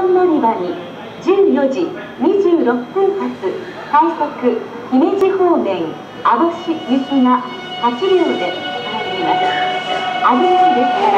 番乗り場に14時26分発快速姫路方面網干行きが8両で参ります。危なですから、